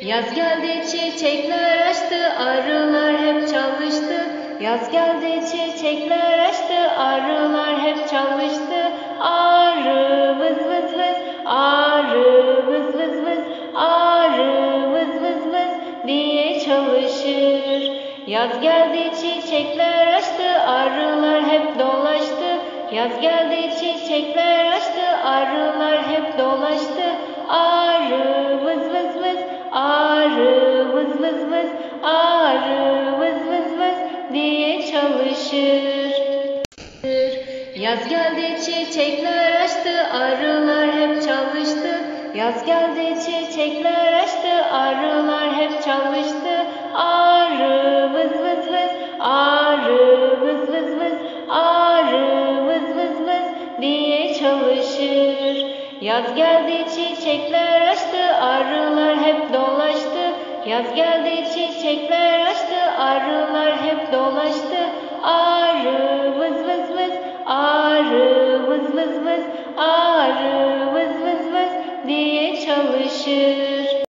Yaz geldi çiçekler açtı, arılar hep çalıştı. Yaz geldi çiçekler açtı, arılar hep çalıştı. Arı vız vız vız, arı vız vız vız, arı vız vız vız diye çalışır. Yaz geldi çiçekler açtı, arılar hep dolaştı. Yaz geldi çiçekler açtı, arılar hep dolaştı. Çalışır. Yaz geldi çiçekler açtı, arılar hep çalıştı. Yaz geldi çiçekler açtı, arılar hep çalıştı. Arı vız vız vız, arı vız vız vız, arı vız vız vız diye çalışır. Yaz geldi çiçekler açtı, arılar hep dolaştı. Yaz geldi çiçekler açtı, arılar hep dolaştı. Tschüss.